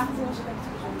あ、すみません。